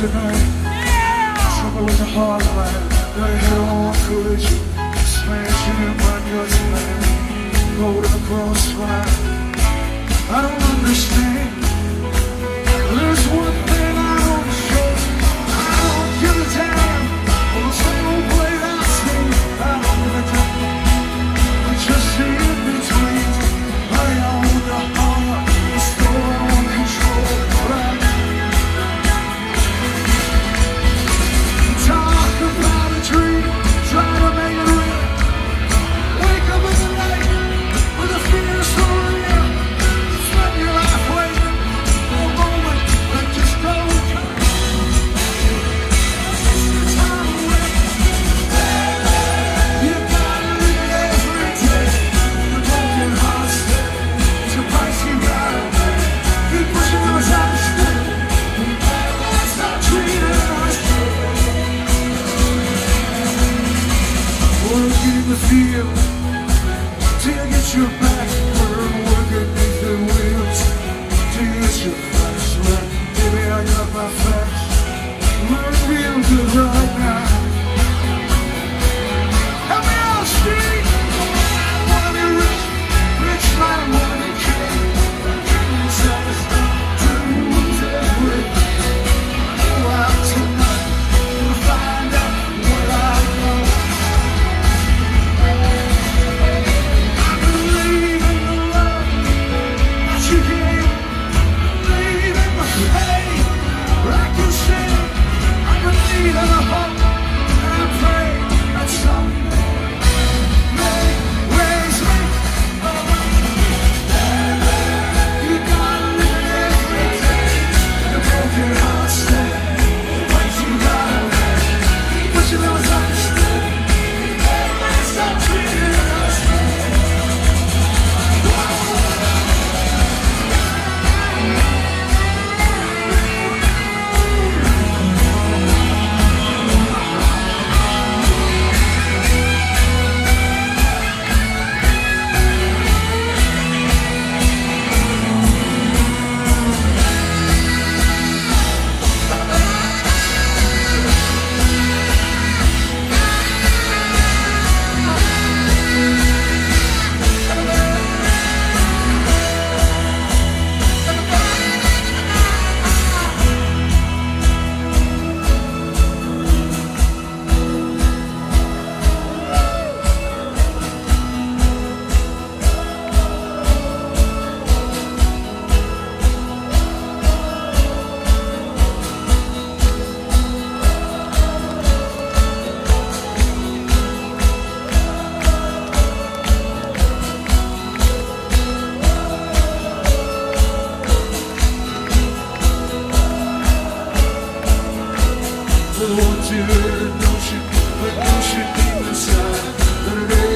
tonight. Trouble with the heart line. Got a head on collision. Smashing in my guts, man. Go to the. I don't I want you to no shit but know she deep inside.